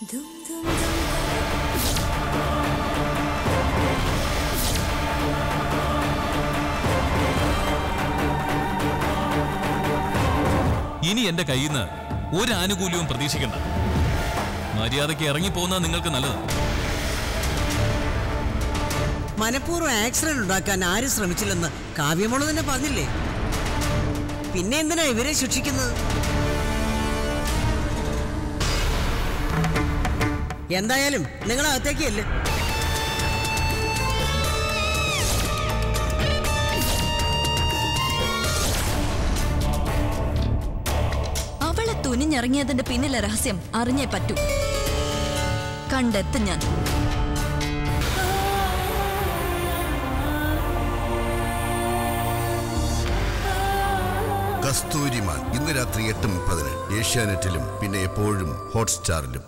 ഇനി എന്റെ കയ്യിൽ നിന്ന് ഒരു ആനുകൂല്യവും പ്രതീക്ഷിക്കണ്ട. മര്യാദയ്ക്ക് ഇറങ്ങിപ്പോകുന്നത് നിങ്ങൾക്ക് നല്ലത്. മനഃപൂർവം ആക്സിഡന്റ് ഉണ്ടാക്കാൻ ആരും ശ്രമിച്ചില്ലെന്ന് കാവ്യമോൾ തന്നെ പറഞ്ഞില്ലേ? പിന്നെ എന്തിനാ ഇവരെ ശിക്ഷിക്കുന്നത്? എന്തായാലും നിങ്ങൾ അകത്തേക്ക് അല്ലേ അവളെ തുനിഞ്ഞിറങ്ങിയതിന്റെ പിന്നിലെ രഹസ്യം അറിഞ്ഞേ പറ്റൂ. കണ്ടെത്തും ഞാൻ. കസ്തൂരിമാൻ ഇന്ന് രാത്രി എട്ട് മുപ്പതിന് ഏഷ്യാനെറ്റിലും പിന്നെ എപ്പോഴും ഹോട്ട്സ്റ്റാറിലും.